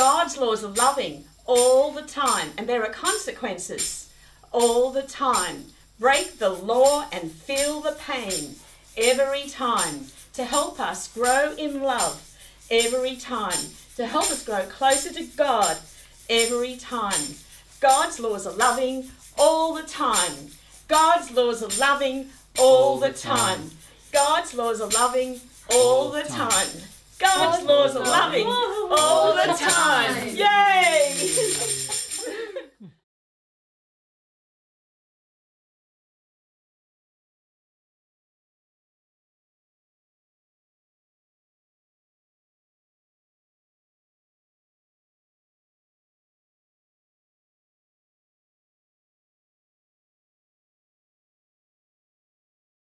God's laws are loving all the time, and there are consequences all the time. Break the law and feel the pain every time to help us grow in love every time, to help us grow closer to God every time. God's laws are loving all the time. God's laws are loving all the time. God's laws are loving all the time. God's laws are loving all the time. Yay!